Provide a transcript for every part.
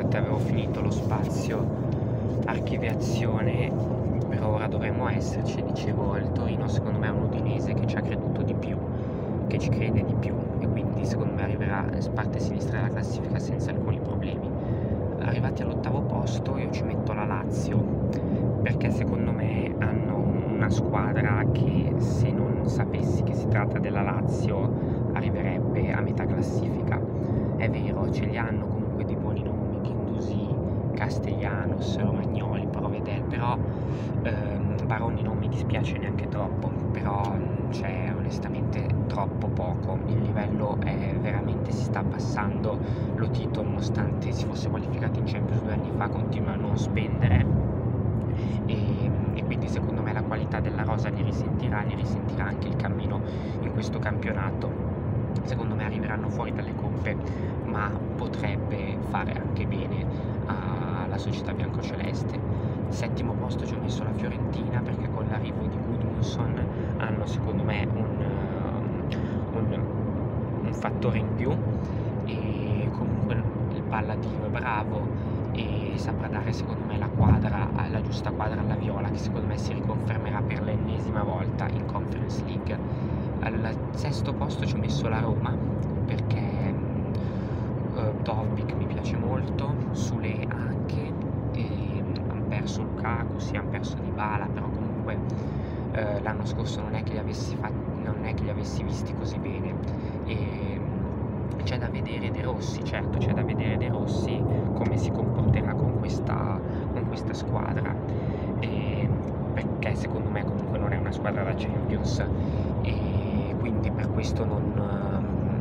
scusate avevo finito lo spazio archiviazione per ora dovremmo esserci dicevo il Torino secondo me è un udinese che ci ha creduto di più che ci crede di più e quindi secondo me arriverà in parte sinistra della classifica senza alcuni problemi. Arrivati all'ottavo posto io ci metto la Lazio perché secondo me hanno una squadra che se non sapessi che si tratta della Lazio arriverebbe a metà classifica. È vero ce li hanno comunque Castellanos Romagnoli Provedel però ehm, Baroni non mi dispiace neanche troppo però c'è onestamente troppo poco. Il livello è veramente si sta abbassando. Lo Tito nonostante si fosse qualificato in Champions due anni fa continua a non spendere. E, e, quindi secondo me la qualità della rosa ne risentirà, ne risentirà anche il cammino in questo campionato. Secondo me arriveranno fuori dalle coppe, ma potrebbe fare anche bene alla società biancoceleste. Settimo posto ci ho messo la Fiorentina perché con l'arrivo di Gudmundsson hanno secondo me un, un, un fattore in più e comunque il Palladino è bravo e saprà dare secondo me la quadra, la giusta quadra alla Viola che secondo me si riconfermerà per l'ennesima volta in Conference League. Al sesto posto ci ho messo la Roma perché uh, Dovbik mi piace molto, Sule Lukaku, sì hanno perso Di Bala, però comunque uh, l'anno scorso non è, fatti, non è che li avessi visti così bene. E, c'è da vedere De Rossi, certo c'è da vedere De Rossi come si comporterà con questa, con questa squadra, e, perché secondo me comunque non è una squadra da Champions e quindi per questo non,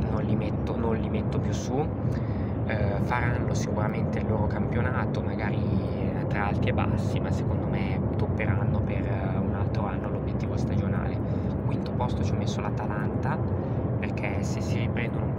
non, li, metto, non li, metto, più su. Eh, faranno sicuramente il loro campionato, magari tra alti e bassi, ma secondo me topperanno per un altro anno l'obiettivo stagionale. Quinto posto ci ho messo l'Atalanta perché se si riprendono un